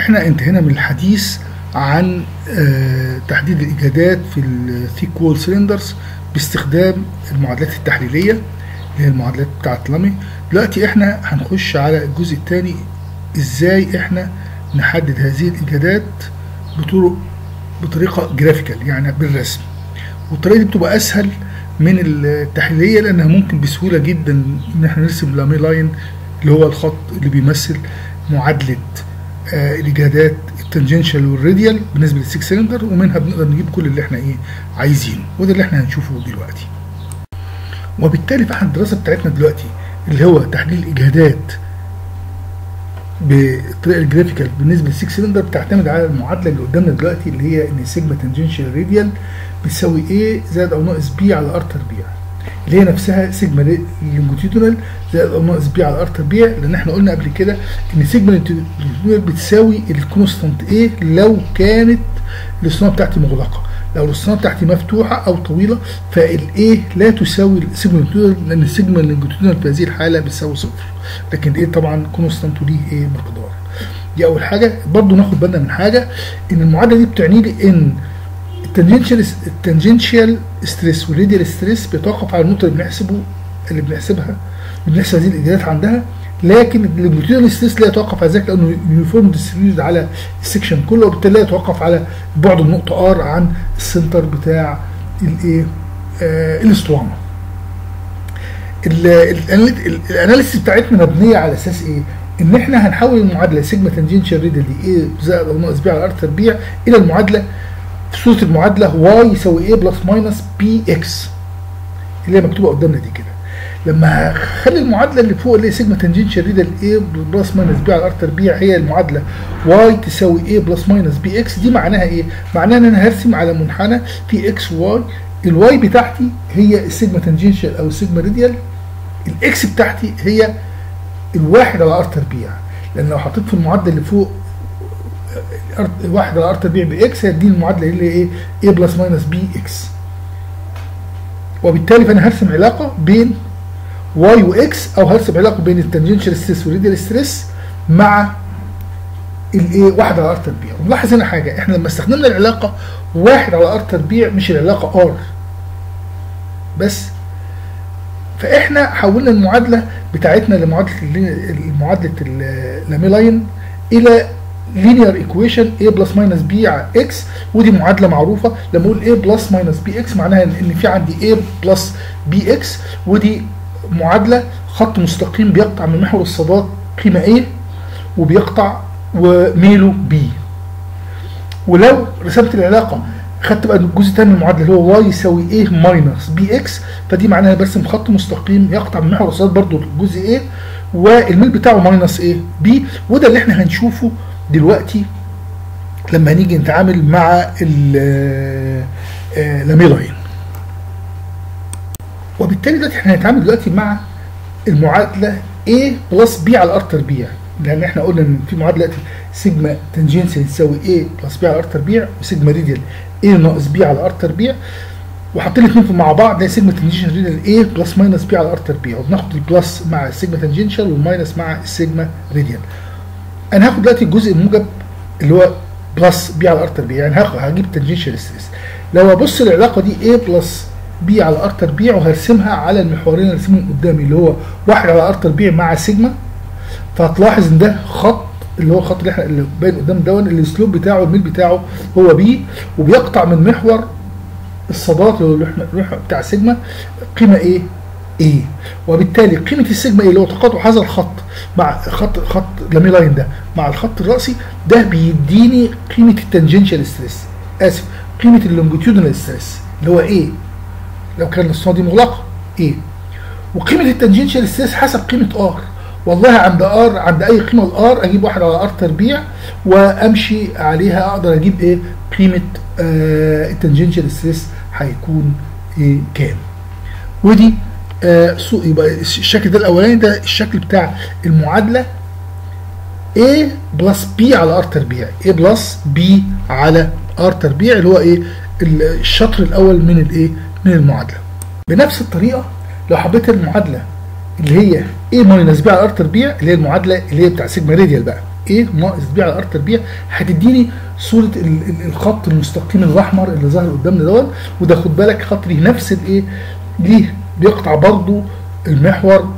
إحنا انتهينا من الحديث عن آه، تحديد الاجهادات في ال thick wall cylinders باستخدام المعادلات التحليلية اللي هي المعادلات بتاعة لامي دلوقتي إحنا هنخش على الجزء الثاني إزاي إحنا نحدد هذه الاجهادات بطرق بطريقة graphical يعني بالرسم. والطريقة دي بتبقى أسهل من التحليلية لأنها ممكن بسهولة جدا إن إحنا نرسم لامي line اللي هو الخط اللي بيمثل معادلة آه الاجهادات ال tangential وال radial بالنسبة لل thick cylinder ومنها بنقدر نجيب كل اللي إحنا إيه عايزينه وده اللي إحنا هنشوفه دلوقتي. وبالتالي فاحنا الدراسه بتاعتنا دلوقتي اللي هو تحليل الاجهادات بالطريقة ال graphical بالنسبة لل thick cylinder بتعتمد على المعادلة اللي قدامنا دلوقتي اللي هي إن sigma tangential radial بتساوي a زائد أو ناقص b على r تربيع. اللي هي نفسها sigma longitudinal زائد ناقص b على r تربيع لأن إحنا قلنا قبل كده إن sigma longitudinal بتساوي ال constant a لو كانت الاسطوانه بتاعتي مغلقة. لو الاسطوانه بتاعتي مفتوحة أو طويلة فال a لا تساوي ال sigma longitudinal لأن ال sigma longitudinal في هذه الحالة بتساوي صفر. لكن a طبعا constant ليه إيه مقدار. دي أول حاجة. برضو ناخد بالنا من حاجة إن المعادلة دي بتعني لي إن ال tangential ال tangential stress وال radial stress بيتوقف على النقطة اللي بنحسبه اللي بنحسبها بنحسب هذه الاجهادات عندها لكن ال longitudinal stress لا يتوقف على ذلك لأنه uniform distributed على ال section كله وبالتالي لا يتوقف على بعد النقطة r عن ال center بتاع الايه آه الاسطوانه ال analysis بتاعتنا مبنية على أساس إيه؟ إن إحنا هنحول المعادلة sigma tangential radial دي a زائد أو ناقص b على r تربيع إلى المعادلة في صورة المعادلة y يساوي a plus minus b x اللي هي مكتوبة قدامنا دي كده. لما هخلي المعادلة اللي فوق اللي هي sigma tangential radial a plus minus b على r تربيع هي المعادلة y تساوي a plus minus b x دي معناها إيه؟ معناها إن أنا هرسم على منحنى في x y. ال y بتاعتي هي ال sigma tangential أو ال sigma radial ال x بتاعتي هي الواحد على r تربيع لأن لو حطيت في المعادلة اللي فوق واحد على r تربيع ب x هيديني المعادلة اللي هي إيه؟ a plus minus b x وبالتالي فأنا هرسم علاقة بين y و x أو هرسم علاقة بين ال tangential stress وال radial stress مع الايه واحد على r تربيع ونلاحظ هنا حاجة إحنا لما استخدمنا العلاقة واحد على r تربيع مش العلاقة r بس فإحنا حولنا المعادلة بتاعتنا لمعادلة معادله اللامي line إلى linear equation a plus minus b على x ودي معادلة معروفة. لما أقول a plus minus b x معناها ان في عندي a plus b x ودي معادلة خط مستقيم بيقطع من محور الصادات قيمة a وبيقطع وميله b. ولو رسمت العلاقة خدت بقى الجزء الثاني من المعادلة اللي هو y يساوي a minus b x فدي معناها برسم خط مستقيم يقطع من محور الصادات برضو الجزء a والميل بتاعه minus a b. وده اللي إحنا هنشوفه دلوقتي لما هنيجي نتعامل مع ال Lame line وبالتالي دلوقتي إحنا هنتعامل دلوقتي مع المعادلة a plus b على r تربيع. لأن إحنا قلنا إن في معادلة sigma tangential تساوي a plus b على r تربيع و sigma radial a ناقص b على r تربيع. وحاطين الاثنين مع بعض ده sigma tangential radial a plus minus b على r تربيع. وبناخد البلس مع السيجما تنجنشال والماينس مع السيجما ريديال. أنا هاخد دلوقتي الجزء الموجب اللي هو plus b على r تربيع يعني هجيب tangential stress لو ابص العلاقه دي A plus b على r تربيع وهرسمها على المحورين اللي رسمهم قدامي اللي هو واحد على r تربيع مع سيجما فهتلاحظ إن ده خط اللي هو الخط اللي إحنا اللي باين قدام دون ال slope بتاعه الميل بتاعه هو b وبيقطع من محور الصادات اللي هو بتاع سيجما قيمة إيه؟ A وبالتالي قيمة ال sigma A اللي هو تقاطع هذا الخط مع خط خط Lame line ده مع الخط الرأسي ده بيديني قيمة ال tangential stress. آسف قيمة ال longitudinal stress. اللي هو A لو كان الاسطوانه دي مغلقة إيه؟ وقيمة ال tangential stress حسب قيمة r. والله عند r عند أي قيمة ال r أجيب واحد على r تربيع وأمشي عليها أقدر أجيب إيه؟ قيمة آه ال tangential stress هيكون إيه؟ كام؟ ودي آه يبقى الشكل ده الأولاني ده الشكل بتاع المعادلة A plus B على R تربيع. A plus B على R تربيع اللي هو إيه؟ الشطر الأول من الايه من المعادلة. بنفس الطريقة لو حبيت المعادلة اللي هي A minus B على R تربيع اللي هي المعادلة اللي هي بتاع sigma radial بقى. A ناقص B على R تربيع هتديني صورة ال- ال- الخط المستقيم الأحمر اللي ظاهر قدامنا دوت وده خد بالك خط ليه نفس الايه ليه بيقطع برضو المحور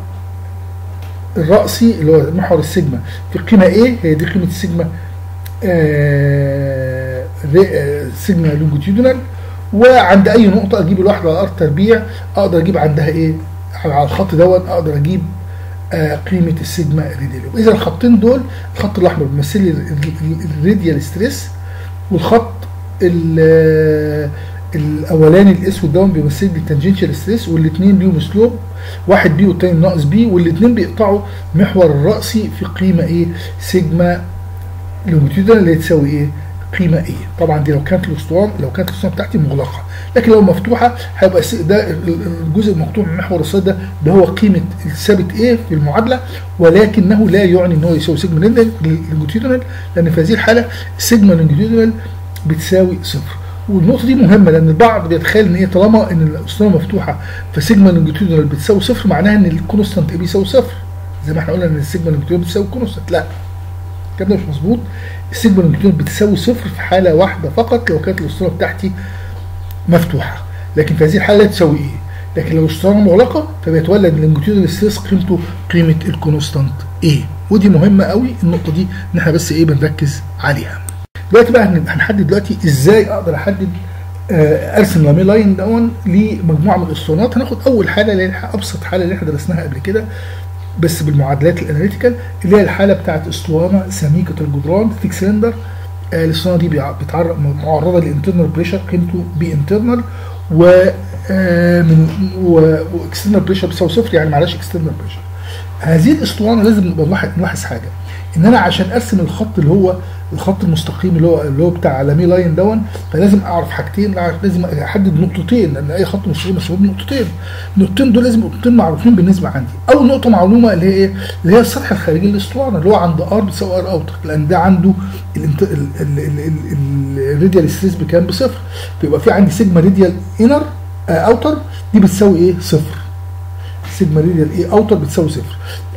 الرأسي اللي هو محور السيجما. في قيمة A هي دي قيمة السيجما آه آه، sigma longitudinal وعند أي نقطة أجيب الواحدة على r تربيع أقدر أجيب عندها إيه؟ على الخط دوت أقدر أجيب آه قيمة ال sigma radial إذا الخطين دول الخط الأحمر بيمثل لي ال- ال- ال radial stress والخط ال- الأولاني الأسود ده بيمثل لي ال tangential stress والاثنين ليهم slope واحد b والتاني ناقص b والاثنين بيقطعوا محور الرأسي في قيمة A؟ sigma longitudinal اللي تساوي إيه؟ قيمة A؟ طبعا دي لو كانت الأسطوانة لو كانت الأسطوانة بتاعتي مغلقة. لكن لو مفتوحة هيبقى ده ال- ال- الجزء المقطوع من محور الصادات ده ده هو قيمة الثابت A في المعادلة ولكنه لا يعني إن هو يساوي sigma longitudinal لأن في هذه الحالة sigma longitudinal بتساوي صفر. والنقطة دي مهمة لأن البعض بيتخيل إن إيه طالما إن الأسطوانة مفتوحة ف sigma longitudinal بتساوي صفر معناها إن ال constant A بيساوي صفر. زي ما إحنا قلنا إن ال sigma longitudinal بتساوي ال constant لا الكلام ده مش مظبوط. ال sigma longitudinal بتساوي صفر في حالة واحدة فقط لو كانت الأسطوانة بتاعتي مفتوحة. لكن في هذه الحالة لا تساوي A لكن لو الأسطوانة مغلقة فبيتولد ال longitudinal stress قيمته قيمة ال constant A ودي مهمة قوي النقطة دي إن إحنا بس إيه بنركز عليها. دلوقتي بقى هن- هنحدد دلوقتي إزاي أقدر أحدد آه، أرسم Lame line دوت لمجموعة من الأسطوانات. هناخد أول حالة اللي هي أبسط حالة اللي إحنا درسناها قبل كده بس بالمعادلات ال analytical اللي هي الحالة بتاعت أسطوانة سميكه الجدران thick cylinder. آه، الأسطوانة دي بتعرض معرضة ل internal pressure قيمته P internal و آه، من و external pressure بيساوي صفر يعني معلش external pressure هذه الأسطوانة لازم نلاحظ نلاحظ حاجة إن أنا عشان أرسم الخط اللي هو الخط المستقيم اللي هو اللي هو بتاع Lame line دوت فلازم أعرف حاجتين لازم أحدد نقطتين لأن أي خط مستقيم مسؤول بنقطتين النقطتين دول لازم نقطتين معروفين بالنسبة عندي. أول نقطة معلومة اللي هي إيه؟ اللي هي السطح الخارجي للأسطوانة اللي هو عند r بتساوي r outer لأن ده عنده ال radial stress بكام؟ بصفر. فيبقى في عندي sigma radial inner outer دي بتساوي إيه؟ صفر. sigma radial إيه؟ outer بتساوي صفر.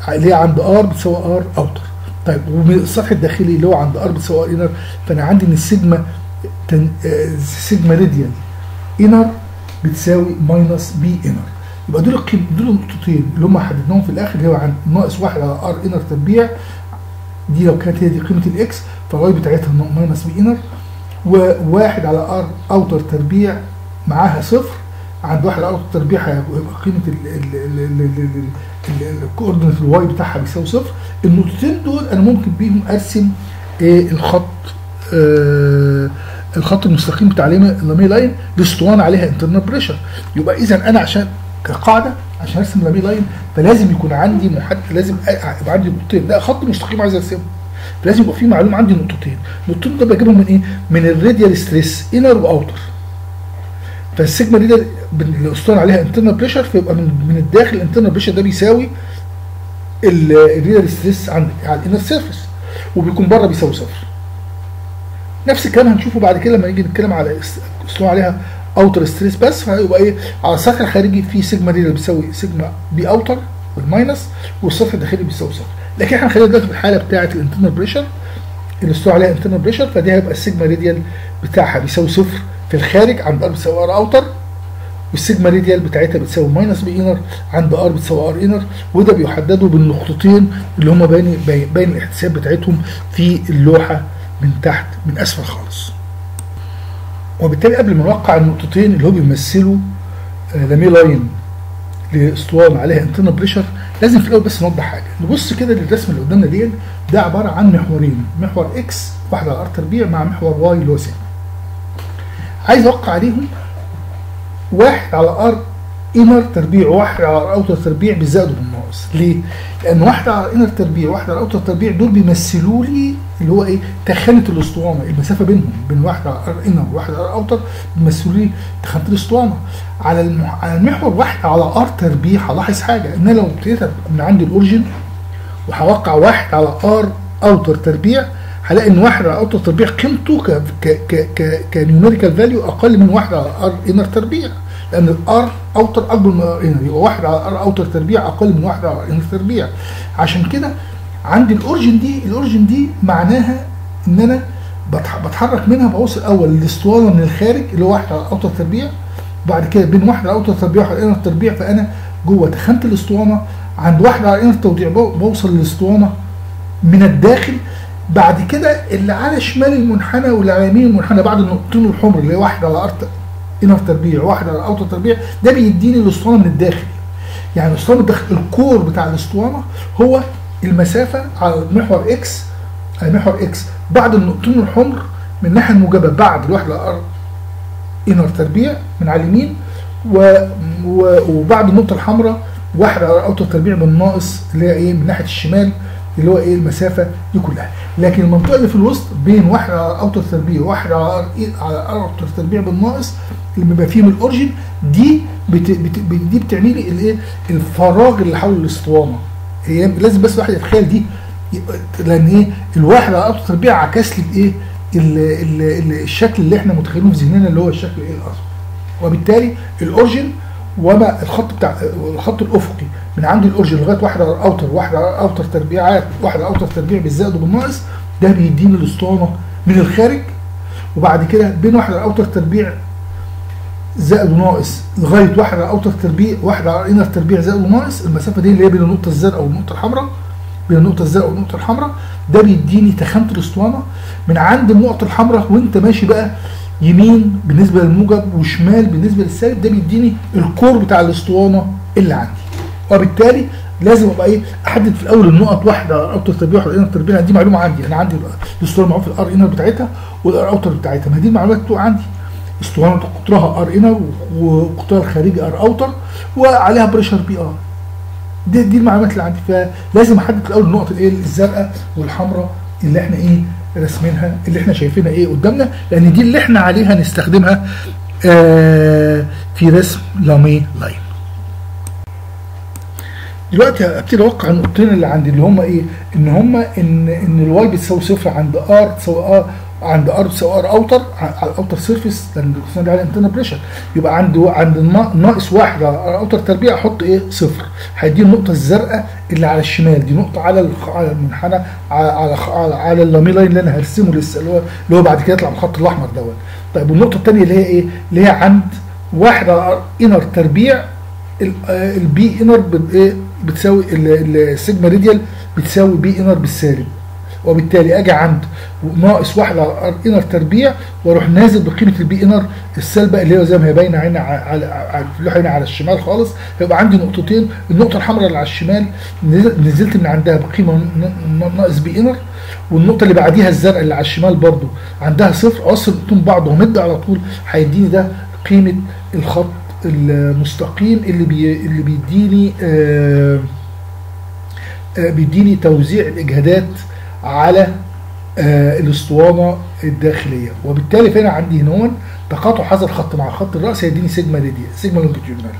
اللي هي عند r بتساوي r outer طيب والسطح الداخلي اللي هو عند r بتساوي r inner فأنا عندي إن ال sigma tan... sigma radial inner بتساوي minus P inner. يبقى دول القيم دول النقطتين اللي هم حددناهم في الآخر اللي هو عند ناقص واحد على r inner تربيع. دي لو كانت هي دي قيمة ال x فال y بتاعتها minus P inner. وواحد على r outer تربيع معاها صفر. عند واحد على outer تربيع هيبقى قيمة ال coordinate ال y بتاعها بيساوي صفر. النقطتين دول أنا ممكن بيهم أرسم إيه الخط آه الخط المستقيم بتاع ال Lame line لاسطوانة عليها internal pressure يبقى اذا أنا عشان كقاعدة عشان أرسم Lame line فلازم يكون عندي محدد لازم يبقى عندي نقطتين. ده خط مستقيم عايز أرسمه. لازم يبقى في معلومة عندي نقطتين. النقطتين دول بجيبهم من إيه؟ من ال radial stress inner و outer فال sigma دي الاسطوانه عليها internal pressure فيبقى من من الداخل ال internal pressure ده بيساوي ال radial stress عند على ال inner surface وبيكون بره بيساوي صفر. نفس الكلام هنشوفه بعد كده لما نيجي نتكلم على اسطوانه عليها outer stress بس فهيبقى إيه؟ على السطح الخارجي في sigma radial بيساوي sigma P outer بال minus والسطح الداخلي بيساوي صفر. لكن إحنا خلينا دلوقتي في الحالة بتاعة ال internal pressure الاسطوانه عليها internal pressure فدي هيبقى ال sigma radial بتاعها بيساوي صفر في الخارج عند R بتساوي R outer وال sigma radial بتاعتها بتساوي minus P inner عند R بتساوي R inner وده بيحددوا بالنقطتين اللي هم باين باين الإحداثيات بتاعتهم في اللوحة من تحت من أسفل خالص. وبالتالي قبل ما نوقع النقطتين اللي هو بيمثلوا Lamé line لاسطوانه عليها internal pressure لازم في الأول بس نوضح حاجة نبص كده للرسم اللي قدامنا ديت ده عبارة عن محورين محور X واحد على R تربيع مع محور Y اللي هو سيجما عايز أوقع عليهم واحد على R inner تربيع وواحد على outer تربيع بالزائد وبالناقص ليه؟ لأن واحد على inner تربيع وواحد على outer تربيع دول بيمثلوا لي اللي هو إيه؟ تخانة الأسطوانة المسافة بينهم بين واحد على R inner وواحد على R outer بيمثلوا لي تخانة الأسطوانة على المح... على المحور واحد على R تربيع هلاحظ حاجة إن أنا لو ابتديت من عندي ال origin وهوقع واحد على R outer تربيع هلاقي إن واحد على outer تربيع قيمته ك ك ك ك numerical value أقل من واحد على R inner تربيع. لأن ال R outer أكبر من ال R inner يبقى واحد على R outer تربيع أقل من واحد على inner تربيع. عشان كده عندي ال origin دي ال origin دي معناها إن أنا بتح- بتحرك منها بوصل الأول للاسطوانة من الخارج اللي هو واحد على أوتر تربيع. وبعد كده بين واحد على أوتر تربيع وواحد على إنر تربيع فأنا جوه تخانه الاسطوانة. عند واحد على إنر توضيع بو- بوصل للاسطوانة من الداخل. بعد كده اللي على شمال المنحنى واللي على يمين المنحنى بعد النقطتين الحمر اللي هي واحد على ارت إنر تربيع وواحد على أوتر تربيع ده بيديني الأسطوانة من الداخل. يعني الأسطوانة الداخل الكور بتاع الأسطوانة هو المسافة على المحور X على محور X. بعد النقطتين الحمر من الناحية الموجبة بعد الواحد على R inner تربيع من على اليمين و... و... وبعد النقطة الحمراء واحدة على outer تربيع بالناقص اللي هي إيه من ناحية الشمال اللي هو إيه المسافة دي كلها. لكن المنطقة اللي في الوسط بين واحدة على outer تربيع وواحده على outer تربيع بالناقص اللي بيبقى فيهم ال origin دي بت... بت... دي بتعني لي الايه الفراغ اللي حول الاسطوانه هي لازم بس الواحد يتخيل دي لأن إيه الواحد على outer تربيع عكس لي الايه ال- ال- ال- الشكل اللي إحنا متخيلينه في ذهننا اللي هو الشكل إيه الاصفر وبالتالي ال origin وما الخط بتاع الخط الأفقي من عند الاورجن لغاية واحد على ال outer واحد على ال outer تربيعات واحد على ال outer تربيع بالزائد وبالناقص ده بيديني الأسطوانة من الخارج. وبعد كده بين واحد على ال outer تربيع زائد وناقص لغاية واحد على outer تربيع واحد على inner تربيع زائد وناقص المسافة دي اللي هي بين النقطة الزرقاء والنقطه الحمراء بين النقطة الزرقاء والنقطه الحمراء ده بيديني تخانه الأسطوانة من عند النقطه الحمراء. وأنت ماشي بقى يمين بالنسبة للموجب وشمال بالنسبة للسالب ده بيديني ال core بتاع الأسطوانة اللي عندي. وبالتالي لازم أبقى إيه أحدد في الأول النقط واحد على outer تربيع واحد على inner تربيع دي معلومة عندي. أنا عندي الأسطوانة معروف ال R inner بتاعتها وال R outer بتاعتها. ما دي المعلومات عندي. اسطوانه قطرها R inner وقطرها الخارجي R outer وعليها pressure P R دي دي المعلومات اللي عندي. فلازم أحدد في الأول النقط الإيه الزرقاء والحمراء اللي إحنا إيه رسمينها اللي إحنا شايفينها إيه قدامنا لأن دي اللي إحنا عليها نستخدمها آه في رسم Lamé line. دلوقتي أبتدي أوقع النقطتين اللي عندي اللي هم إيه؟ إن هم إن إن ال Y بتساوي صفر عند R تساوي R عند R بتساوي R outer على ال outer surface لأن دي عليها internal pressure يبقى عند عند ناقص واحد على outer تربيع أحط إيه؟ صفر. هيديني النقطة الزرقاء اللي على الشمال. دي نقطة على على المنحنى على على على, على ال Lamé line اللي أنا هرسمه لسه اللي هو اللي هو بعد كده يطلع بالخط الأحمر دوت. طيب والنقطة الثانية اللي هي إيه؟ اللي هي عند واحد على inner تربيع ال- آه، ال P inner بايه بتساوي ال- ال sigma radial بتساوي P inner بالسالب. وبالتالي أجي عند ناقص واحد على inner تربيع وأروح نازل بقيمة ال P inner السالبه اللي هي زي ما هي باينة هنا على اللوحة هنا على الشمال خالص. فيبقى عندي نقطتين النقطة الحمراء اللي على الشمال نزل- نزلت من عندها بقيمة ناقص P inner والنقطة اللي بعديها الزرقاء اللي على الشمال برضو عندها صفر. اوصل النقطتين ببعض وامد على طول هيديني ده قيمة الخط المستقيم اللي بي اللي بيديني آه آه، بيديني توزيع الإجهادات على آه الاسطوانة الداخلية. وبالتالي فهنا عندي هنا تقاطع هذا الخط مع الخط الرأسي هيديني sigma radial sigma longitudinal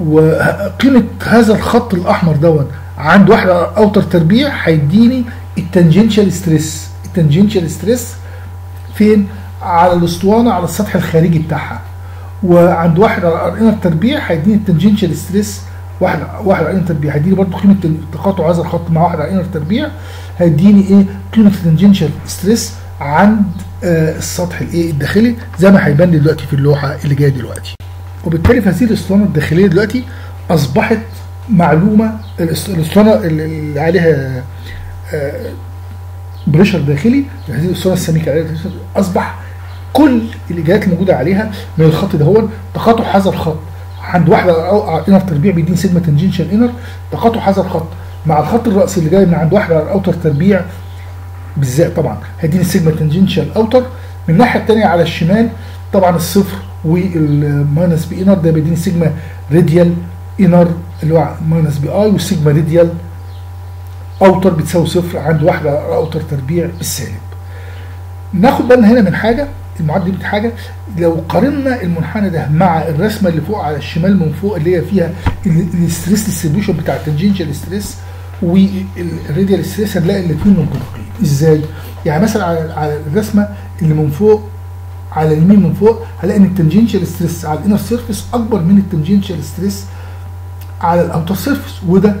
وقيمة هذا الخط الأحمر دوت عند واحد على outer تربيع هيديني ال tangential stress. ال tangential stress فين؟ على الاسطوانة على السطح الخارجي بتاعها. وعند واحد على inner تربيع هيديني ال tangential stress واحد واحد inner تربيع هيديني برضو قيمة تقاطع هذا الخط مع واحد على inner تربيع هيديني إيه؟ قيمة ال tangential stress عند آه السطح الايه الداخلي زي ما هيبان لي دلوقتي في اللوحة اللي جاية دلوقتي. وبالتالي في هذه الاسطوانه الداخلية دلوقتي أصبحت معلومة الاسطوانه اللي عليها آه pressure داخلي هذه الاسطوانه السميكة أصبح كل الاجابات الموجودة عليها من الخط ده هو تقاطع هذا الخط. عند واحدة أو inner تربيع بيديني sigma tangential inner تقاطع هذا الخط. مع الخط الرأسي اللي جاي من عند واحدة على outer تربيع بالذات طبعا. هيديني ال sigma tangential outer من الناحية الثانية على الشمال طبعا الصفر وال minus P inner ده بيديني sigma radial inner اللي هو minus P i وال sigma radial outer بتساوي صفر عند واحدة outer تربيع بالسالب. ناخد بالنا هنا من حاجة. المعادلة دي حاجة لو قارنا المنحنى ده مع الرسمة اللي فوق على الشمال من فوق اللي هي فيها ال stress distribution بتاع ال tangential stress وال radial stress هنلاقي الاثنين منطبقين إزاي؟ يعني مثلا على على الرسمة اللي من فوق على اليمين من فوق هلاقي إن ال tangential stress على ال inner surface أكبر من ال tangential stress على ال outer surface وده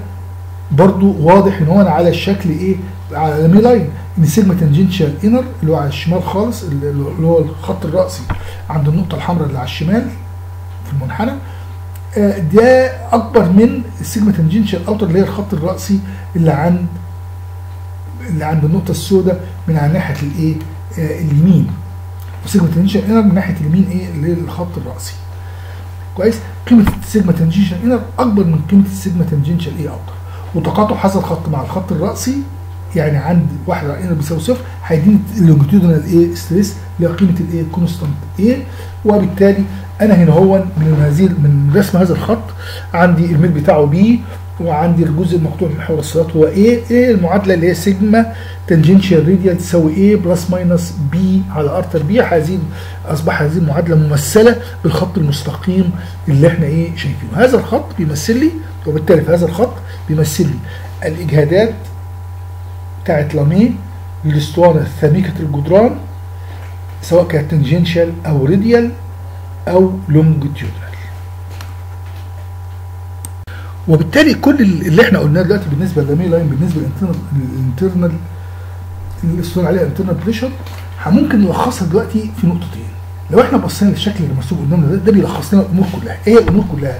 برضو واضح إن هو على الشكل إيه؟ على ال Lamé line sigma tangential inner اللي هو على الشمال خالص اللي هو الخط الرأسي عند النقطة الحمراء اللي على الشمال في المنحنى. آه، ده أكبر من ال sigma tangential outer اللي هي الخط الرأسي اللي عند اللي عند النقطة السوداء من على ناحية الإيه؟ آه، اليمين. و sigma tangential inner من ناحية اليمين إيه؟ اللي هي الخط الرأسي. كويس؟ قيمة ال sigma tangential inner أكبر من قيمة ال sigma tangential إيه outer؟ وتقاطع هذا الخط مع الخط الرأسي يعني عند واحد على inner بيساوي صفر هيديني ال longitudinal إيه stress اللي هي قيمة الإيه constant A. وبالتالي أنا هنا هو من هذه من رسم هذا الخط عندي الميل بتاعه B وعندي الجزء المقطوع من محور الصادات هو إيه A المعادلة اللي هي sigma tangential radial تساوي A plus minus B على r تربيع. هذه أصبح هذه المعادله ممثلة بالخط المستقيم اللي إحنا إيه شايفينه. هذا الخط بيمثل لي وبالتالي في هذا الخط بيمثل لي الإجهادات بتاعت Lamé للاسطوانة السميكه الجدران سواء كانت tangential أو radial أو longitudinal وبالتالي كل اللي إحنا قلناه دلوقتي بالنسبة لل Lamé line بالنسبة لل internal الاسطوانة عليها internal pressure ممكن نلخصها دلوقتي في نقطتين. لو إحنا بصينا للشكل اللي مرسوم قدامنا ده ده بيلخص لنا الأمور كلها. إيه الأمور كلها؟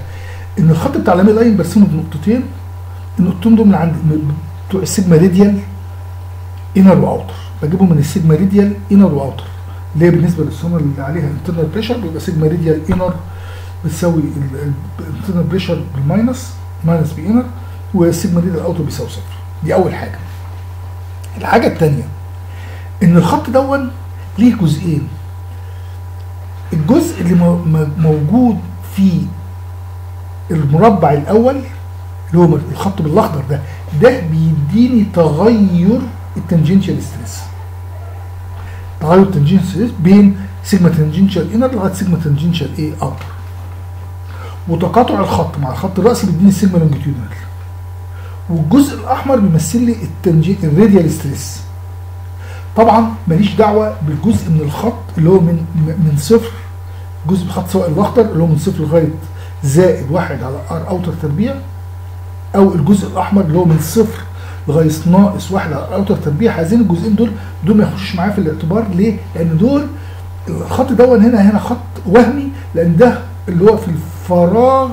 إن الخط بتاع ال Lamé line برسمه بنقطتين النقطتين دول من عند بتوع ال sigma radial inner و outer بجيبهم من ال sigma radial inner و outer اللي هي بالنسبة للاسطوانة اللي عليها internal pressure بيبقى sigma radial inner بتساوي ال internal pressure بال minus minus P inner وال sigma radial outer بيساوي صفر. دي أول حاجة. الحاجة الثانية إن الخط دون ليه جزئين. الجزء اللي موجود في المربع الأول اللي هو الخط بالأخضر ده ده بيديني تغير ال tangential stress تغير ال tangential stress بين sigma tangential inner لغاية sigma tangential إيه outer وتقاطع الخط مع الخط الرأسي بيديني ال sigma longitudinal والجزء الأحمر بيمثل لي ال radial stress. طبعا ماليش دعوة بالجزء من الخط اللي هو من من صفر جزء الخط سواء الأخضر اللي هو من صفر لغاية زائد واحد على r outer تربيع أو الجزء الأحمر اللي هو من صفر لغاية ناقص واحد على outer تربيع هذين الجزئين دول دول ما يخشوش معايا في الاعتبار. ليه؟ لأن دول الخط دون هنا هنا خط وهمي لأن ده اللي هو في الفراغ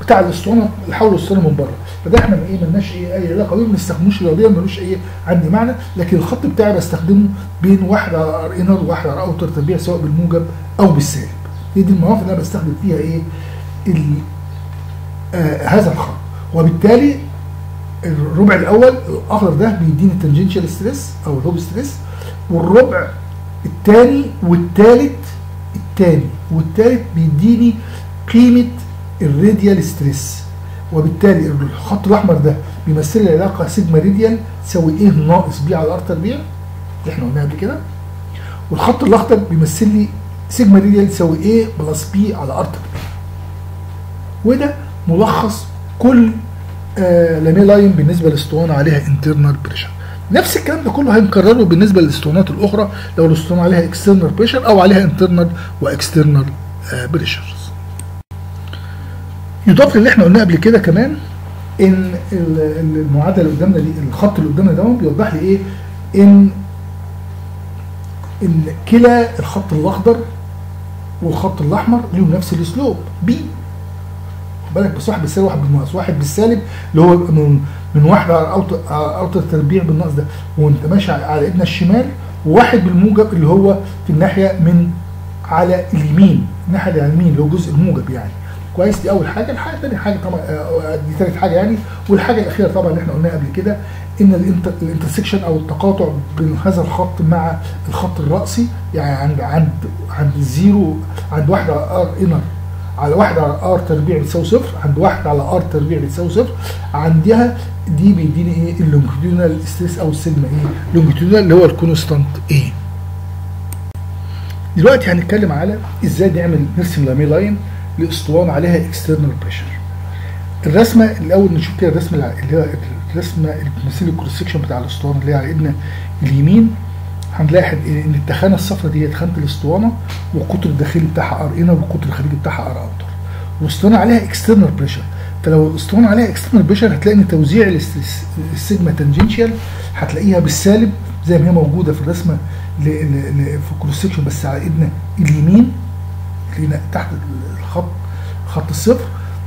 بتاع الأسطوانة اللي حول الأسطوانة من بره. فده إحنا إيه مالناش إيه أي علاقة بيه ما بنستخدموش رياضيا ملوش إيه عندي معنى. لكن الخط بتاعي بستخدمه بين واحد على r inner وواحد على outer تربيع سواء بالموجب أو بالسالب. هي دي المواقف اللي أنا بستخدم فيها إيه آه هذا الخط. وبالتالي الربع الأول الأخضر ده بيديني ال tangential stress أو ال hoop stress والربع الثاني والثالث الثاني والثالث بيديني قيمة ال radial stress وبالتالي الخط الأحمر ده بيمثل لي علاقة sigma radial تساوي A ناقص B على r تربيع اللي إحنا قلناها قبل كده. والخط الأخضر بيمثل لي sigma radial تساوي A plus B على r تربيع. وده ملخص كل آه Lamé line بالنسبة للاسطوانه عليها internal pressure نفس الكلام ده كله هنكرره بالنسبة للاسطوانات الأخرى لو الاسطوانه عليها external pressure أو عليها internal و external pressures يضاف للي إحنا قلناه قبل كده كمان إن المعادلة اللي قدامنا دي الخط اللي قدامنا ده بيوضح لي إيه؟ ان إن كلا الخط الأخضر والخط الأحمر ليهم نفس ال slope B بالك بس واحد بالسالب واحد بالناقص واحد بالسالب اللي هو من من واحد على outer تربيع بالناقص ده. وانت ماشي على إيدنا الشمال وواحد بالموجب اللي هو في الناحية من على اليمين. الناحية اللي على اليمين اللي هو الجزء الموجب يعني. كويس؟ دي أول حاجة. الحاجة الثانية حاجة طبعا دي ثالث حاجة يعني. والحاجة الأخيرة طبعا اللي إحنا قلناها قبل كده إن ال inter ال intersection أو التقاطع بين هذا الخط مع الخط الرأسي يعني عند عند عند ال zero عند واحد على r inner على واحد على R تربيع بتساوي صفر عند واحد على R تربيع بتساوي صفر عندها دي بيديني إيه؟ ال longitudinal stress أو السيجما إيه longitudinal اللي هو ال constant إيه دلوقتي هنتكلم على إزاي نعمل نرسم Lame line لأسطوانة عليها external pressure الرسمة الأول نشوف كده الرسمة اللي هي الرسمة اللي بتمثل ال cross section بتاع الأسطوانة اللي هي على ايدنا اليمين. هنلاحظ ان التخانة الصفراء دي هي تخانه الأسطوانة والقطر الداخلي بتاعها R inner والقطر الخارجي بتاعها R outer والأسطوانة عليها external pressure فلو الأسطوانة عليها external pressure هتلاقي إن توزيع ال sigma tangential هتلاقيها بالسالب زي ما هي موجودة في الرسمة في ال cross section بس على إيدنا اليمين اللي تحت الخط خط الصفر.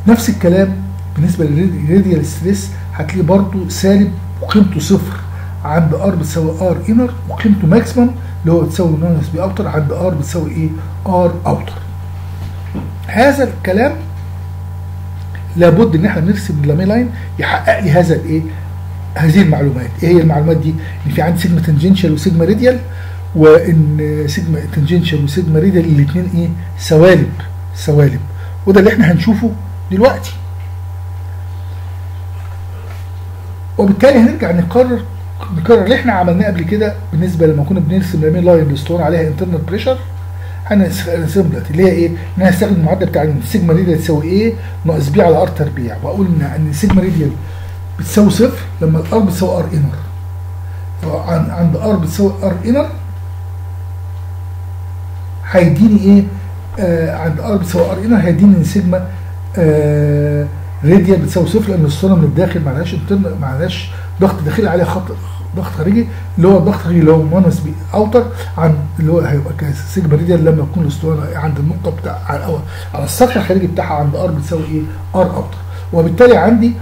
نفس الكلام بالنسبة لل radial stress هتلاقيه برضو سالب وقيمته صفر. عند R بتساوي R inner وقيمته maximum اللي هو بتساوي ناقص P outer عند R بتساوي إيه؟ R outer هذا الكلام لابد إن إحنا نرسم ال Lame line يحقق لي هذا الإيه؟ هذه المعلومات. إيه هي المعلومات دي؟ إن في عندي sigma tangential و sigma radial وإن sigma tangential و sigma radial الاثنين إيه؟ سوالب. سوالب. وده اللي إحنا هنشوفه دلوقتي. وبالتالي هنرجع نقرر نكرر اللي إحنا عملناه قبل كده بالنسبة لما كنا بنرسم Lame line الاسطوانه عليها internal pressure هنرسم دلوقتي اللي هي إيه؟ إن أنا هستخدم المعدل بتاع ال sigma radial تساوي إيه؟ ناقص B على R تربيع واقول إن ال sigma radial بتساوي صفر لما ال R بتساوي R inner عند R بتساوي R inner هيديني إيه؟ آه عند R بتساوي R inner هيديني إن سيجما آه radial بتساوي صفر لأن الاسطوانه من الداخل معلهاش internal معلهاش ضغط داخلي عليها خط ضغط خارجي اللي هو الضغط الخارجي اللي هو minus P outer عن اللي هو هيبقى sigma radial لما يكون الأسطوانة عند النقطة بتاع على, على السطح الخارجي بتاعها عند R بتساوي إيه؟ R outer وبالتالي عندي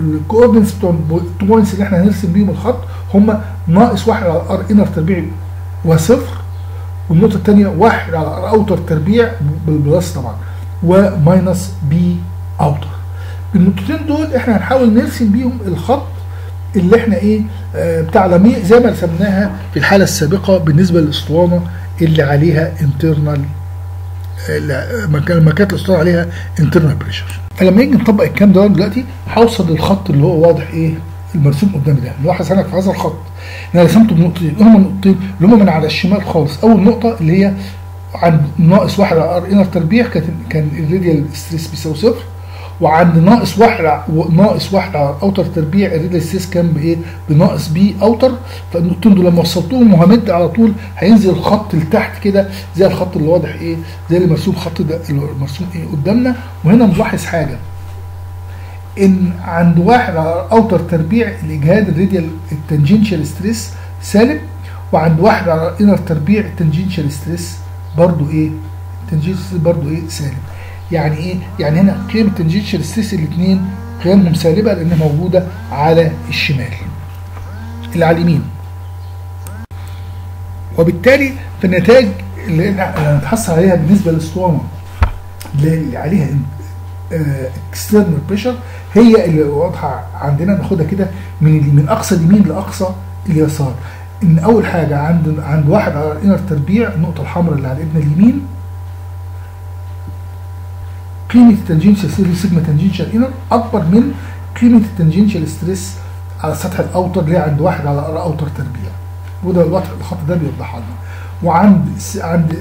ال coordinates بتوع ال points اللي إحنا هنرسم بيهم الخط هم ناقص واحد على R inner تربيع وصفر والنقطة الثانية واحد على R outer تربيع بال plus طبعا و minus P outer النقطتين دول إحنا هنحاول نرسم بيهم الخط اللي إحنا إيه آه بتاع Lame زي ما رسمناها في الحالة السابقة بالنسبة للأسطوانة اللي عليها internal لما كان- لما كانت الأسطوانة عليها internal pressure فلما نيجي نطبق الكلام ده دلوقتي هوصل للخط اللي هو واضح إيه المرسوم قدامي ده نلاحظ هنا في هذا الخط. أنا رسمته بنقطتين اللي هم النقطتين اللي هم من على الشمال خالص. أول نقطة اللي هي عند ناقص واحد على R inner تربيع كانت كان ال radial stress بيساوي صفر. وعند ناقص واحد ناقص واحد على outer تربيع ال radial stress كان بإيه؟ بناقص P outer. فالنقطتين دول لما وصلتهم ومد على طول هينزل الخط لتحت كده زي الخط اللي واضح إيه؟ زي اللي مرسوم خط ده مرسوم إيه؟ قدامنا. وهنا نلاحظ حاجة. إن عند واحد على outer تربيع الاجهاد ال radial ال tangential stress سالب وعند واحد على inner تربيع ال tangential stress برضو إيه؟ ال tangential stress برضو إيه؟ سالب. يعني إيه؟ يعني هنا قيم ال tangential stress الاثنين قيمهم سالبه لانها موجودة على الشمال. اللي على اليمين. وبالتالي في النتائج اللي هنتحصل عليها بالنسبة للاسطوانة اللي عليها external pressure هي اللي واضحة عندنا ناخدها كده من من أقصى اليمين لأقصى اليسار. إن أول حاجة عند عند واحد على ال inner تربيع النقطة الحمراء اللي على ايدنا اليمين قيمة ال tangential stress sigma tangential inner أكبر من قيمة ال tangential stress على سطح ال outer اللي عند واحد على outer تربيع. وده الوضع الخط ده بيوضحها لنا. وعند عند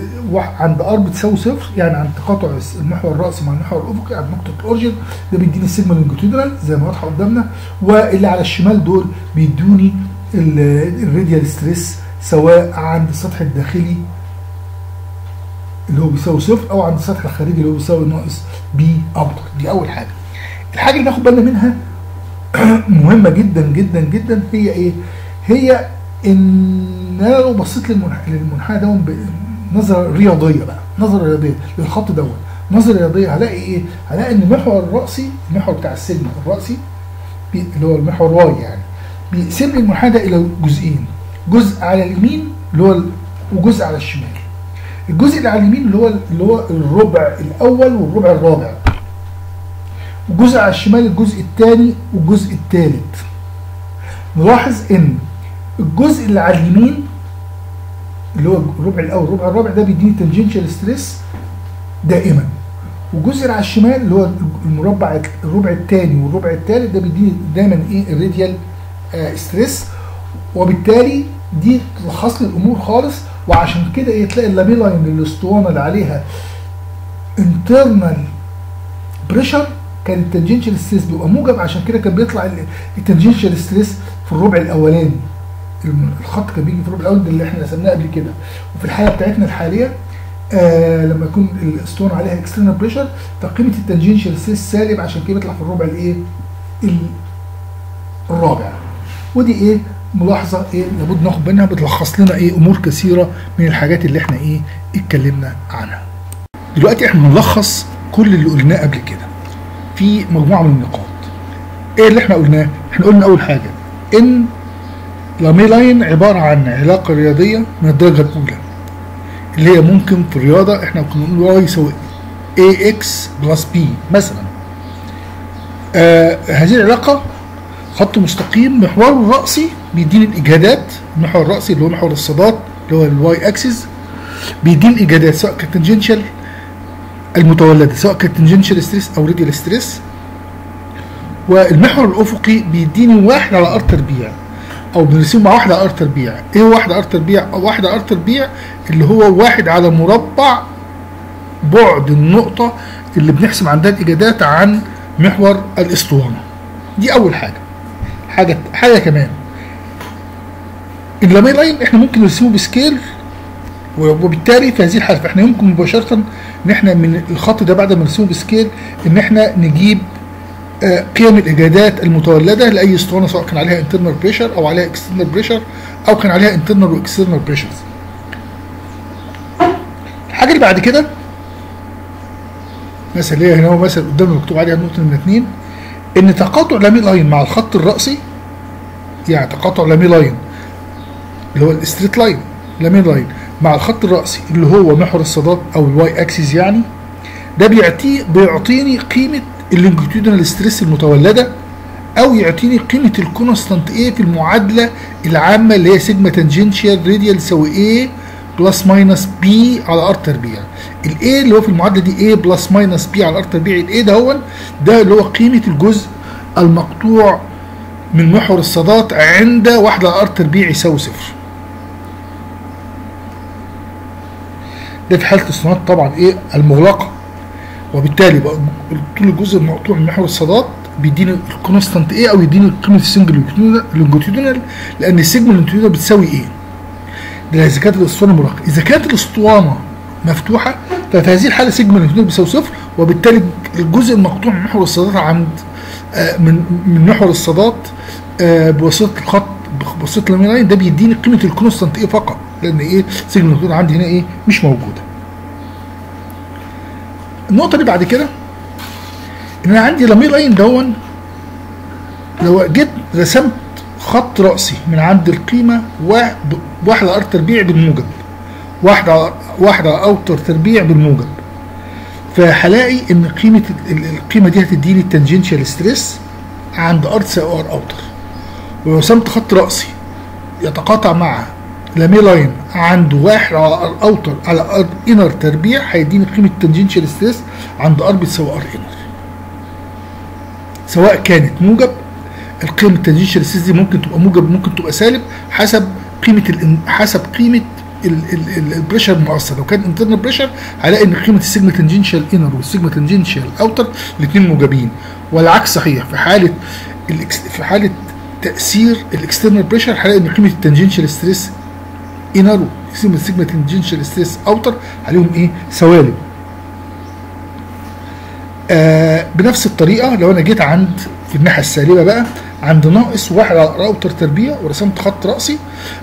عند R بتساوي صفر يعني عند تقاطع المحور الرأسي مع المحور الأفقي عند نقطة ال origin ده بيديني ال sigma longitudinal زي ما واضحة قدامنا. واللي على الشمال دول بيدوني ال- ال radial stress سواء عند السطح الداخلي اللي هو بيساوي صفر أو عند السطح الخارجي اللي هو بيساوي ناقص P outer دي أول حاجة. الحاجة اللي ناخد بالنا منها مهمة جدا جدا جدا هي إيه؟ هي إن أنا لو بصيت للمنح- للمنحنى ده بنظره رياضية بقى نظرة رياضية للخط دوت. نظرة رياضية هلاقي إيه؟ هلاقي إن المحور الرأسي المحور بتاع السيجما الرأسي اللي هو المحور واي يعني بيقسم لي المنحنى ده إلى جزئين جزء على اليمين اللي هو وجزء على الشمال. الجزء اللي على اليمين اللي هو اللي هو الربع الأول والربع الرابع. والجزء على الشمال الجزء الثاني والجزء الثالث نلاحظ إن الجزء اللي على اليمين اللي هو الربع الأول والربع الرابع ده بيديني tangential stress دائما. والجزء اللي على الشمال اللي هو المربع الربع الثاني والربع الثالث ده بيديني دايما إيه؟ ال radial آه stress وبالتالي دي تلخص لي الأمور خالص وعشان كده إيه تلاقي ال Lame line الأسطوانة اللي عليها internal pressure كان ال tangential stress بيبقى موجب عشان كده كان بيطلع ال tangential stress في الربع الأولاني. الخط كان بيجي في الربع الاولاني اللي إحنا رسمناه قبل كده. وفي الحالة بتاعتنا الحالية آه لما يكون الأسطوانة عليها external pressure فقيمة ال tangential stress سالب عشان كده بيطلع في الربع الإيه؟ ال- الرابع. ودي إيه؟ ملاحظة إيه؟ لابد ناخد منها بتلخص لنا إيه أمور كثيرة من الحاجات اللي إحنا إيه اتكلمنا عنها. دلوقتي إحنا بنلخص كل اللي قلناه قبل كده. في مجموعة من النقاط. إيه اللي إحنا قلناه؟ إحنا قلنا أول حاجة إن لامي line عبارة عن علاقة رياضية من الدرجة الأولى اللي هي ممكن في الرياضة إحنا كنا بنقول y يساوي a x plus b مثلا. آه هذه العلاقة خط مستقيم محوره الرأسي بيديني الإجهادات المحور الرأسي اللي هو محور الصادات اللي هو ال y axis بيديني إجهادات سواء كانت tangential المتولدة سواء كانت tangential stress أو radial stress. والمحور الأفقي بيديني واحد على r تربيع أو بنرسمه مع واحد على r تربيع. إيه واحد على r تربيع؟ واحد على r تربيع اللي هو واحد على مربع بعد النقطة اللي بنحسب عندها الإجهادات عن محور الأسطوانة. دي أول حاجة. حاجة حاجة كمان. اللامي line إحنا ممكن نرسمه ب scale وبالتالي في هذه الحالة فإحنا يمكن مباشرة إن إحنا من الخط ده بعد ما نرسمه ب scale إن إحنا نجيب آه، قيم الاجهادات المتولدة لأي أسطوانة سواء كان عليها internal pressure أو عليها external pressure أو كان عليها internal و external pressures الحاجة اللي بعد كده مثلا هنا هو مثلا قدامنا مكتوب عليها نقطة من اثنين إن تقاطع لامي line مع الخط الرأسي يعني تقاطع لامي line اللي هو ال straight line لامي line مع الخط الرأسي اللي هو محور الصادات أو ال y axis يعني ده بيعطي بيعطيني قيمة ال longitudinal stress المتولدة أو يعطيني قيمة ال constant a في المعادلة العامة اللي هي sigma tangential radial يساوي a plus minus b على r تربيع. ال a اللي هو في المعادلة دي a plus minus b على r تربيع ال a ده هو ده اللي هو قيمة الجزء المقطوع من محور الصادات عند واحد على r تربيع يساوي صفر. ده في حالة الاسطوانات طبعا إيه؟ المغلقة. وبالتالي بقى طول الجزء المقطوع من محور الصادات بيديني ال constant a؟ أو يديني قيمة السنجل longitudinal لأن ال sigma longitudinal بتساوي a؟ ده إذا كانت الأسطوانة مغلقة. إذا كانت الأسطوانة مفتوحة ففي هذه الحالة sigma longitudinal بيساوي صفر. وبالتالي الجزء المقطوع من محور الصادات عند من من محور الصادات آه بواسطة الخط بواسطة اللامي line ده بيديني قيمة ال constant a فقط لأن إيه sigma longitudinal عندي هنا إيه مش موجودة. النقطة اللي بعد كده إن أنا عندي لامي line دون لو جيت رسمت خط رأسي من عند القيمة واحد على r تربيع بالموجب واحد على واحد على outer تربيع بالموجب. فهلاقي إن قيمة ال- القيمة دي هتديني ال tangential stress عند r تساوي r outer. ولو رسمت خط رأسي يتقاطع مع لامي line عند واحد على outer على r inner تربيع هيديني قيمة tangential stress عند r بتساوي r inner. سواء كانت موجب القيمة ال tangential stress دي ممكن تبقى موجب ممكن تبقى سالب حسب قيمة حسب قيمة ال pressure المؤثر لو كان internal pressure هلاقي إن قيمة ال sigma tangential inner وال sigma tangential outer الاثنين موجبين. والعكس صحيح في حالة في حالة تأثير ال external pressure هلاقي إن قيمة ال tangential stress inner sigma sigma tangential stress outer عليهم إيه؟ سوالب. آه بنفس الطريقة لو أنا جيت عند في الناحية السالبة بقى عند ناقص واحد على outer تربيع ورسمت خط راسي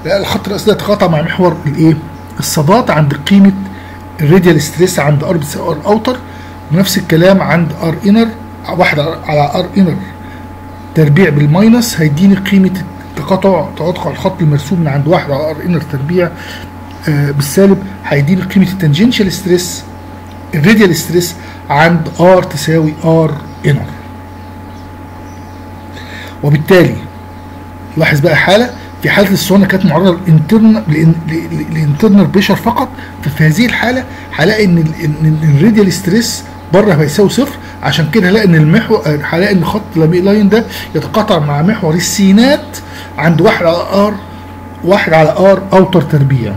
الخط الرأسي ده يتقاطع مع محور الإيه؟ الصادات عند قيمة ال radial stress عند r بتساوي r outer. ونفس الكلام عند r inner واحد على r inner تربيع بال minus هيديني قيمة تقاطع تقاطع الخط المرسوم من عند واحد على r inner تربيع. آه بالسالب هيديني قيمة ال tangential stress ال radial stress عند r تساوي r inner وبالتالي لاحظ بقى حالة في حالة الاسطوانه كانت معرضة لل internal pressure فقط. ففي هذه الحالة هلاقي إن ال radial stress بره هيساوي صفر. عشان كده هلاقي إن المحور هلاقي إن خط لامي line ده يتقاطع مع محور السينات عند واحد على r واحد على r outer تربيع.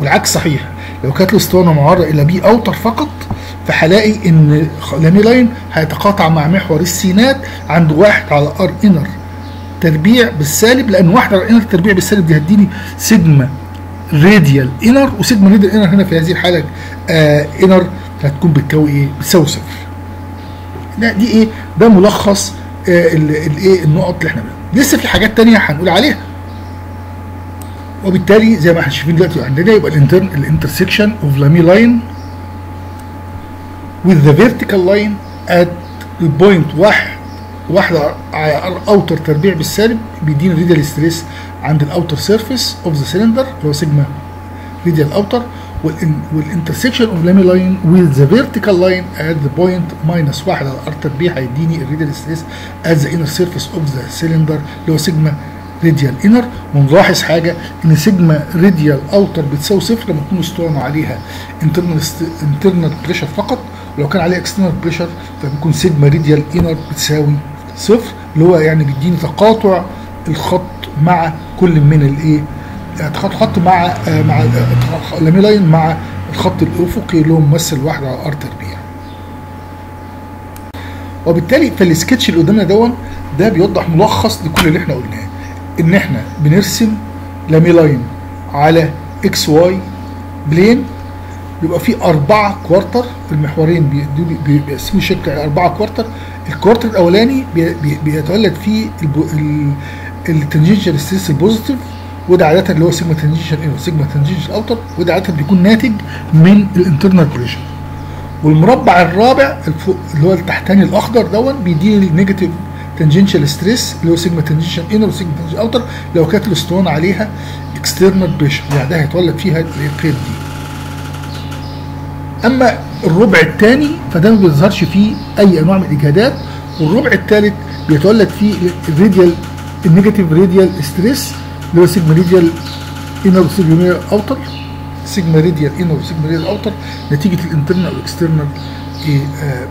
والعكس صحيح. لو كانت الاسطوانه معرضة إلى P outer فقط فهلاقي إن لامي line هيتقاطع مع محور السينات عند واحد على r inner تربيع بالسالب لأن واحدة ال inner تربيع بالسالب دي هتديني sigma radial inner و sigma radial inner هنا في هذه الحالة آه inner هتكون بتساوي إيه؟ بتساوي صفر. ده دي إيه؟ ده ملخص آه، الايه النقط اللي إحنا بقى. لسه في حاجات ثانية هنقول عليها. وبالتالي زي ما إحنا شايفين دلوقتي عندنا يبقى ال inter ال intersection of لامي line with the vertical line at point واحد واحدة على ال outer تربيع بالسالب بيدينا radial stress عند ال outer surface of the cylinder اللي هو سيجما radial outer وال intersection of Lamé line with the vertical line at the point minus 1 على ال R تربيع هيديني ال radial stress at the inner surface of the cylinder اللي هو sigma radial inner ونلاحظ حاجة إن sigma radial outer بتساوي صفر لما تكون اسطوانة عليها internal internal pressure فقط. ولو كان عليها external pressure فبيكون sigma radial inner بتساوي صفر اللي هو يعني بيديني تقاطع الخط مع كل من الايه خط مع مع Lamé line مع الخط الأفقي اللي هو ممثل واحد على R تربيع. وبالتالي فالسكتش اللي قدامنا دوت ده بيوضح ملخص لكل اللي إحنا قلناه إن إحنا بنرسم Lamé line على XY plane بيبقى فيه أربعة quarter المحورين بيقسموا الشكل على أربعة quarter ال quarter الأولاني بي بي بيتولد فيه ال tangential stress ال positive وده عادة اللي هو sigma tangential inner sigma tangential outer وده عادة بيكون ناتج من ال internal pressure والمربع الرابع اللي هو التحتاني الأخضر دوت بيديني ال negative tangential stress اللي هو sigma tangential inner و sigma tangential outer لو كانت الاسطوانه عليها external pressure يعني ده هيتولد فيها القيم دي. أما الربع الثاني فده ما بيظهرش فيه أي أنواع من الإجهادات والربع الثالث بيتولد فيه ال radial ال negative radial stress اللي هو sigma radial inner و sigma outer sigma radial inner و sigma radial outer نتيجة ال internal وال external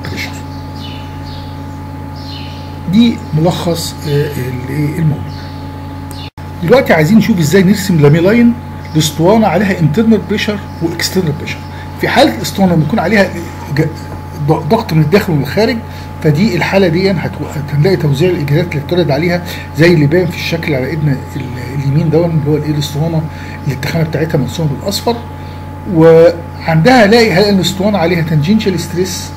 pressure دي ملخص الموضوع. دلوقتي عايزين نشوف إزاي نرسم Lamé line لاسطوانة عليها internal pressure و external pressure في حالة الاسطوانة لما يكون عليها ضغط من الداخل ومن الخارج فدي الحالة دي هنلاقي توزيع الاجهادات اللي بتولد عليها زي اللي باين في الشكل على إيدنا اليمين دوت اللي هو الإيه الاسطوانة اللي التخانه بتاعتها مرسومه بالاصفر وعندها هلاقي هلاقي الاسطوانة عليها tangential stress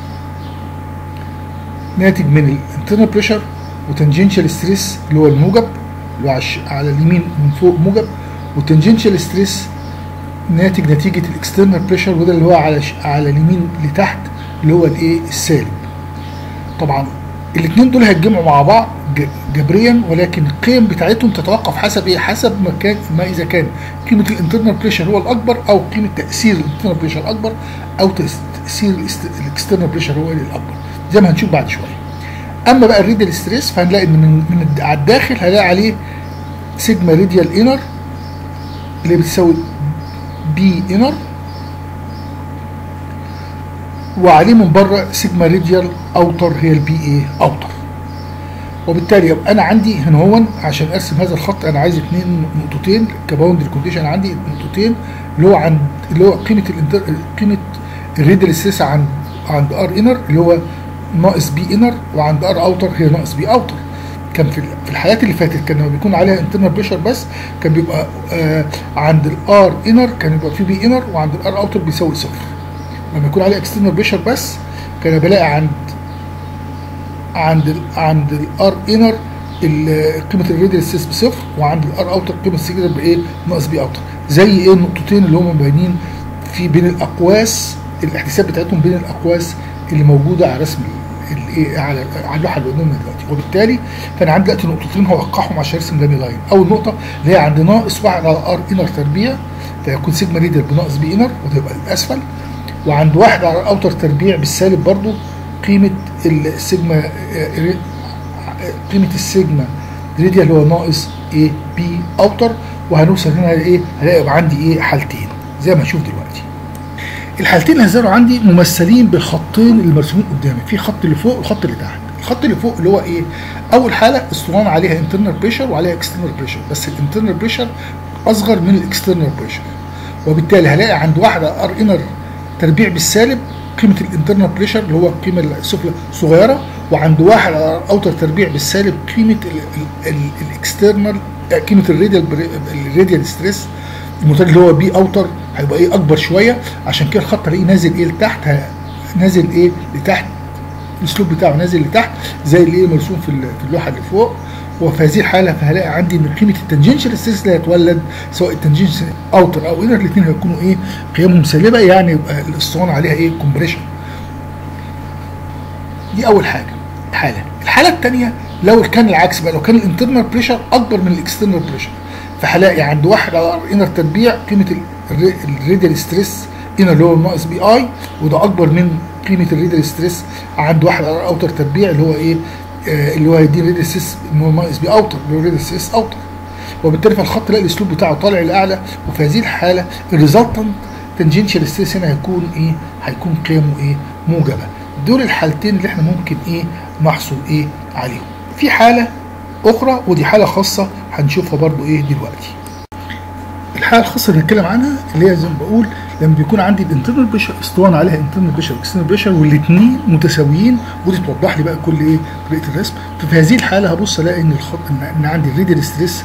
ناتج من ال internal pressure و tangential stress اللي هو الموجب اللي هو على اليمين من فوق موجب و tangential stress ناتج نتيجة ال external pressure وده اللي هو على على اليمين لتحت اللي هو الإيه؟ السالب. طبعا الاثنين دول هيتجمعوا مع بعض جبريا ولكن القيم بتاعتهم تتوقف حسب إيه؟ حسب ما كان ما إذا كان قيمة ال internal pressure هو الأكبر أو قيمة تأثير ال internal pressure الأكبر أو تأثير ال external pressure هو الأكبر. زي ما هنشوف بعد شوية. أما بقى ال radial stress فهنلاقي إن من, من على الداخل هنلاقي عليه sigma radial inner اللي بتساوي P inner وعليه من بره sigma radial outer هي ال P اي outer وبالتالي يبقى أنا عندي هنا هون عشان أرسم هذا الخط أنا عايز اثنين نقطتين ك boundary condition عندي نقطتين اللي هو عند اللي هو قيمة ال inner قيمة ال radial stress عند عند R inner اللي هو ناقص P inner وعند R outer هي ناقص P outer كان في في الحالات اللي فاتت كان لما بيكون عليها internal pressure بس كان بيبقى آه عند ال R inner كان يبقى في P inner وعند ال R outer بيساوي صفر. لما يكون عليها external pressure بس كان بلاقي عند عند ال عند ال R inner قيمة ال radial stress بصفر وعند ال R outer قيمة السيجنال بإيه؟ ناقص P outer زي إيه النقطتين اللي هم باينين في بين الأقواس الاحداثيات بتاعتهم بين الأقواس اللي موجودة على رسم الايه على على اللوحة اللي قدامنا دلوقتي. وبالتالي فانا عندي دلوقتي نقطتين هوقعهم عشان ارسم Lamé line. أول نقطة اللي هي عند ناقص واحد على R inner تربيع فيكون sigma radial بناقص P inner وده يبقى الأسفل. وعند واحد على ال outer تربيع بالسالب برضو قيمة السيجما قيمة ال sigma radial اللي هو ناقص إيه P outer. وهنوصل هنا إيه؟ هلاقي عندي إيه؟ حالتين زي ما هنشوف دلوقتي. الحالتين اللي هيظهروا عندي ممثلين بالخطين اللي مرسومين قدامي في خط اللي فوق والخط اللي تحت. الخط اللي فوق اللي هو إيه؟ أول حالة اسطوانه عليها internal pressure وعليها external pressure بس ال internal pressure أصغر من ال external pressure وبالتالي هلاقي عند واحد على R inner تربيع بالسالب قيمة ال internal pressure اللي هو القيمه السفلى صغيرة وعند واحد outer تربيع بالسالب قيمة ال external قيمة ال radial ال radial stress المعتدل اللي هو P outer هيبقى إيه أكبر شوية. عشان كده الخط الاقيه نازل إيه لتحت نازل إيه لتحت ال slope بتاعه نازل لتحت زي اللي مرسوم في في اللوحة اللي فوق. وفي هذه الحالة فهلاقي عندي إن قيمة ال tangential stress اللي هيتولد سواء ال tangential outer أو inner الاثنين هيكونوا إيه قيمهم سالبة يعني يبقى الأسطوانة عليها إيه compression دي أول حاجة حاله الحالة الثانية لو كان العكس بقى لو كان ال internal pressure أكبر من ال external pressure فهلاقي عند واحد على inner تربيع قيمة ال radial stress inner اللي هو ناقص P i وده أكبر من قيمه ال radial stress عند واحد outer تربيع اللي هو إيه؟ آه اللي هو هيدي ال radial stress ناقص P outer ال radial stress outer وبالتالي فالخط لا ال slope بتاعه طالع لأعلى وفي هذه الحالة ال resultant tangential stress هنا هيكون إيه؟ هيكون قيمه إيه؟ موجبة. دول الحالتين اللي إحنا ممكن إيه؟ نحصل إيه؟ عليهم. في حالة أخرى ودي حالة خاصة هنشوفها برضو إيه؟ دلوقتي. الحالة الخاصة اللي هنتكلم عنها اللي هي زي ما بقول لما بيكون عندي ال internal pressure اسطوانة عليها internal pressure و external pressure والاثنين متساويين ودي توضح لي بقى كل إيه طريقة الرسم. ففي هذه الحالة هبص ألاقي إن الخط إن, عندي ال radial stress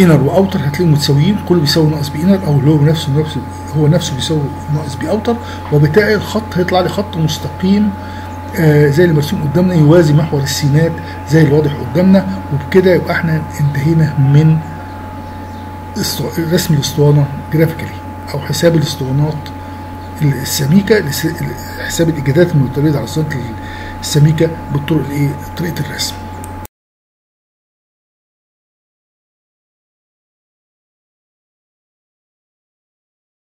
inner و outer هتلاقيهم متساويين كله بيساوي ناقص P inner أو اللي هو نفسه نفسه هو نفسه بيساوي ناقص P outer وبالتالي الخط هيطلع لي خط مستقيم آه زي اللي مرسوم قدامنا يوازي محور السينات زي اللي واضح قدامنا. وبكده يبقى إحنا انتهينا من رسم الاسطوانة graphically أو حساب الاسطوانات السميكة لس- حساب الإجهادات المتولده على اسطوانه السميكة بالطرق الإيه؟ طريقة الرسم.